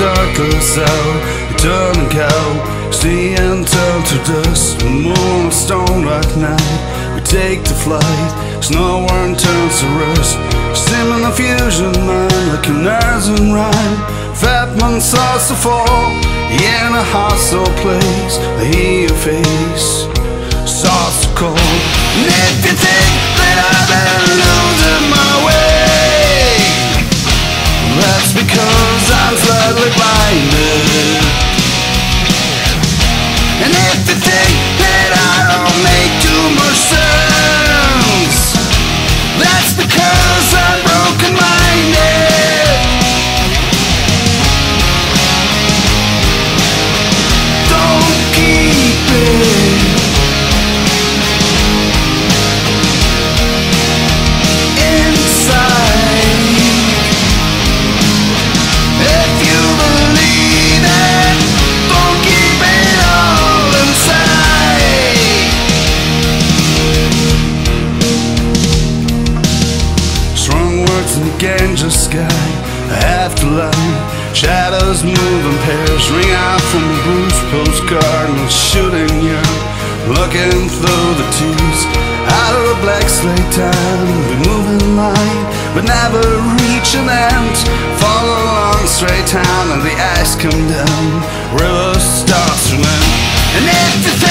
darkest hour Turn and cow See and turn to dust Moon of stone at night We take the flight Snow worm turns to rust Sim in the fusion mind Like a nerves and rhyme Fat man starts to fall In a hostile place I hear your face Starts to call And if you Ganges sky, afterlife. Shadows move in pairs, ring out from a Bruce postcard, and shooting you, looking through the tears. Out of the black slate time, we move in line, but never reach an end. Follow along straight down, and the ice come down. River starts mend. And if you